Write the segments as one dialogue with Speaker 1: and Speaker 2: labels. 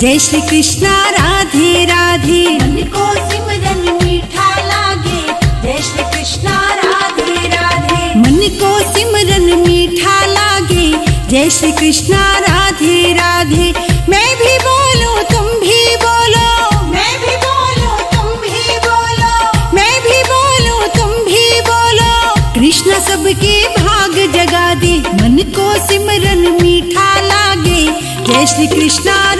Speaker 1: जय श्री कृष्णा राधे राधे। मन को सिमरन मीठा लागे। जय श्री कृष्णा राधे राधे। मन को सिमरन मीठा लागे। जय श्री कृष्णा राधे राधे। मैं भी बोलूँ तुम भी बोलो। मैं भी बोलूँ तुम भी बोलो। मैं भी बोलूँ तुम भी बोलो। कृष्ण सबके भाग जगा दे। मन को सिमरन मीठा लागे। जय श्री कृष्णा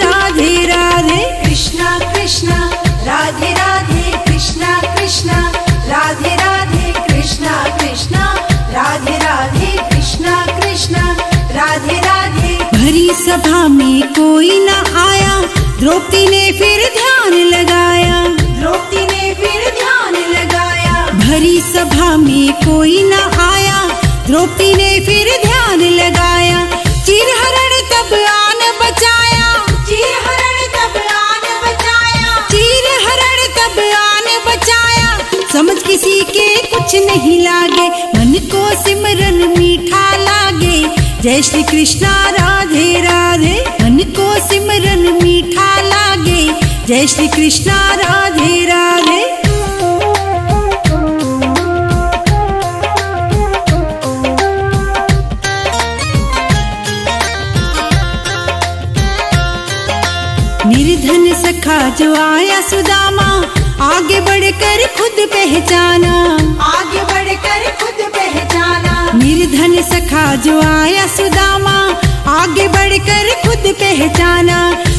Speaker 1: भरी सभा में कोई न आया। द्रौपदी ने फिर ध्यान लगाया।
Speaker 2: द्रौपदी ने फिर ध्यान लगाया।
Speaker 1: भरी सभा में कोई न आया। द्रौपदी ने फिर ध्यान लगाया। चिरहरण तब आन बचाया।
Speaker 2: चीरहरण तब आन बचाया।
Speaker 1: चिरहरण तब आन बचाया। समझ किसी के कुछ नहीं लागे। मन को सिमरन मीठा लागे जय श्री कृष्णा, राधे राधे। मन को सिमरन, मीठा लागे। जय श्री कृष्णा, राधे राधे। निर्धन सखा, जो आया सुदामा, आगे बढ़कर खुद पहचाना। सखा जो आया सुदामा। आगे बढ़कर खुद पहचाना।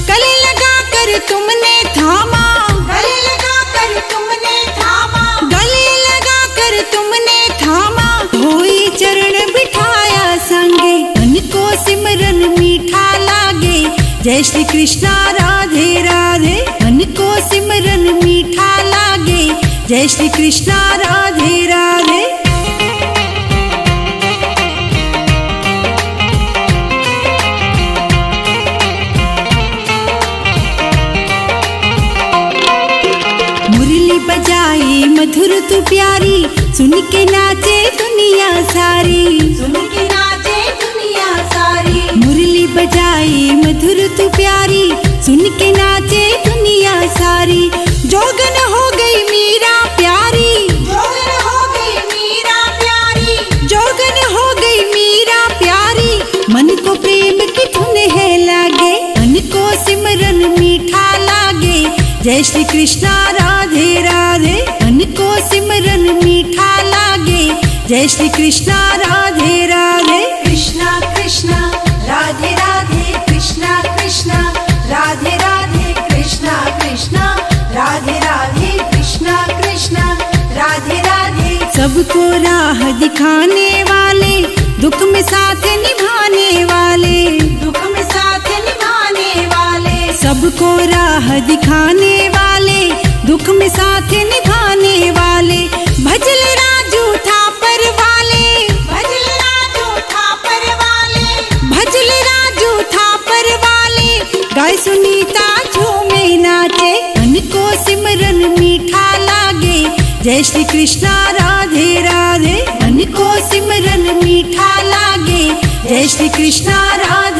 Speaker 1: गले लगा कर तुमने थामा।
Speaker 2: गले लगा कर तुमने थामा।
Speaker 1: गले लगा कर तुमने थामा। धोई चरण बिठाया संगे। मन को सिमरन मीठा लागे। जय श्री कृष्णा, राधे राधे। मन को सिमरन मीठा लागे। जय श्री कृष्णा, राधे राधे। बजाई मधुर तू प्यारी सुन के नाचे दुनिया सारी।
Speaker 2: सुन के नाचे दुनिया सारी।
Speaker 1: मुरली बजाई मधुर तू प्यारी जय श्री कृष्णा राधे राधे। मन को सिमरन मीठा लागे। जय श्री कृष्णा राधे राधे।
Speaker 2: कृष्णा कृष्णा राधे राधे। कृष्णा कृष्णा राधे राधे। कृष्णा कृष्णा राधे राधे। कृष्णा कृष्णा राधे राधे।
Speaker 1: सबको राह दिखाने वाले दुख में साथ निभाने वाले।
Speaker 2: दुख में साथ निभाने वाले।
Speaker 1: सबको राह दिखाने जय श्री कृष्णा राधे राधे। मन को सिमरन मीठा लागे। जय श्री कृष्णा राधे